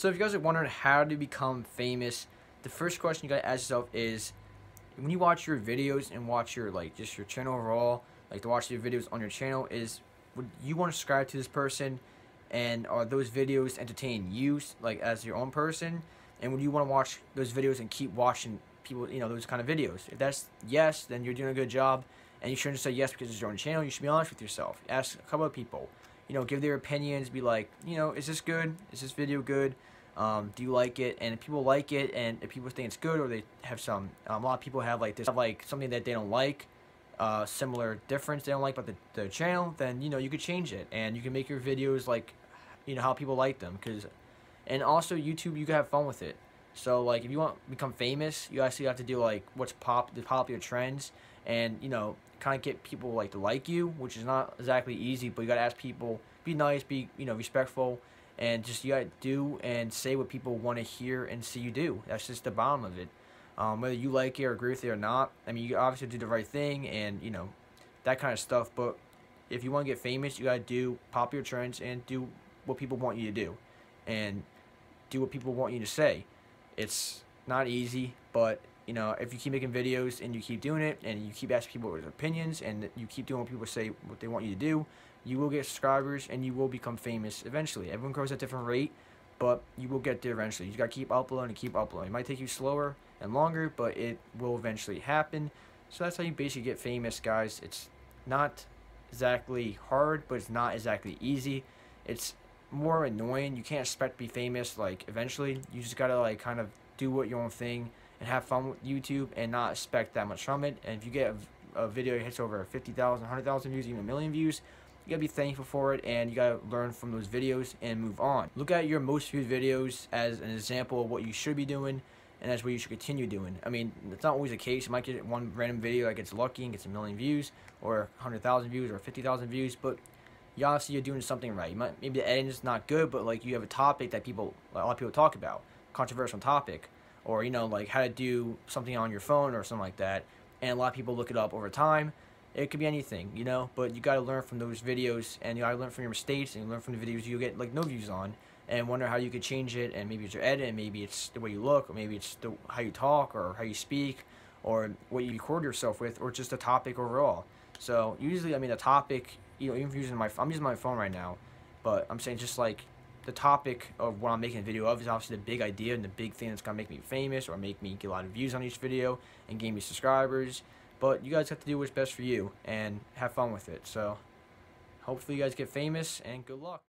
So if you guys are wondering how to become famous, the first question you gotta ask yourself is when you watch your videos and watch your like just your channel overall, like to watch your videos on your channel, is would you want to subscribe to this person and are those videos entertaining you like as your own person? And would you want to watch those videos and keep watching people, you know, those kind of videos? If that's yes, then you're doing a good job. And you shouldn't say yes because it's your own channel. You should be honest with yourself. Ask a couple of people you know, give their opinions, be like, you know, is this good? Is this video good? Um, do you like it? And if people like it, and if people think it's good, or they have some, um, a lot of people have like this, have like something that they don't like, uh, similar difference they don't like about the, the channel, then you know you could change it, and you can make your videos like, you know, how people like them, cause, and also YouTube, you can have fun with it. So like, if you want to become famous, you actually have to do like what's pop, the popular trends, and you know, kind of get people like to like you, which is not exactly easy. But you gotta ask people, be nice, be you know respectful, and just you gotta do and say what people want to hear and see you do. That's just the bottom of it. Um, whether you like it or agree with it or not, I mean, you obviously do the right thing and you know that kind of stuff. But if you want to get famous, you gotta do popular trends and do what people want you to do, and do what people want you to say. It's not easy, but you know, if you keep making videos and you keep doing it and you keep asking people their opinions and you keep doing what people say what they want you to do, you will get subscribers and you will become famous eventually. Everyone grows at a different rate, but you will get there eventually. You gotta keep uploading and keep uploading. It might take you slower and longer, but it will eventually happen. So that's how you basically get famous, guys. It's not exactly hard, but it's not exactly easy. It's more annoying. You can't expect to be famous like eventually. You just gotta like kind of do what your own thing and have fun with YouTube and not expect that much from it. And if you get a, a video that hits over 50,000, 100,000 views, even a million views, you gotta be thankful for it and you gotta learn from those videos and move on. Look at your most viewed videos as an example of what you should be doing and that's what you should continue doing. I mean, it's not always the case. You might get one random video that gets lucky and gets a million views or 100,000 views or 50,000 views, but you obviously you're doing something right. You might, maybe the editing is not good, but like you have a topic that people, a lot of people talk about, controversial topic or you know like how to do something on your phone or something like that and a lot of people look it up over time it could be anything you know but you got to learn from those videos and you got to learn from your mistakes and you learn from the videos you get like no views on and wonder how you could change it and maybe it's your edit and maybe it's the way you look or maybe it's the how you talk or how you speak or what you record yourself with or just a topic overall so usually i mean a topic you know even using my i'm using my phone right now but i'm saying just like the topic of what I'm making a video of is obviously the big idea and the big thing that's to make me famous or make me get a lot of views on each video and gain me subscribers. But you guys have to do what's best for you and have fun with it. So hopefully you guys get famous and good luck.